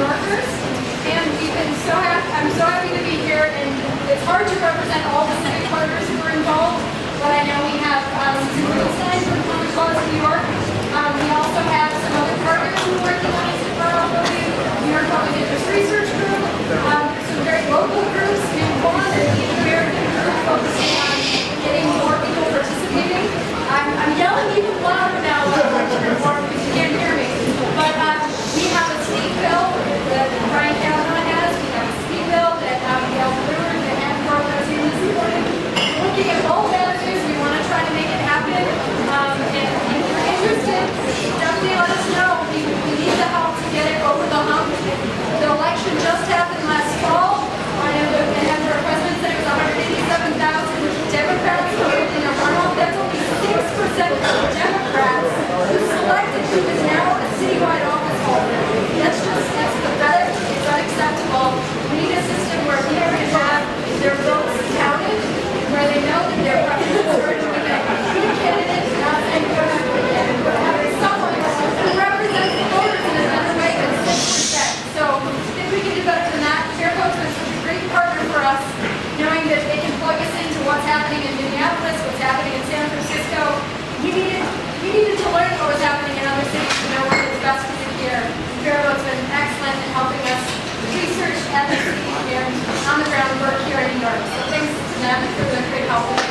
Yorkers, and we've been so happy, I'm so happy to be here, and it's hard to represent all the civic partners who are involved, but I know we have um, Sue Wilson from Common Cause New York. Um, we also have some other partners who are working on this for LW, New York Public Interest Research Group, um, some very local groups, and the American group focusing on Interested? Definitely that they can plug us into what's happening in Minneapolis, what's happening in San Francisco. We needed, we needed to learn what was happening in other cities to know what was best for the here. FairVote's been excellent in helping us research ethics and on-the-ground work here in New York. So thanks to them for their great help.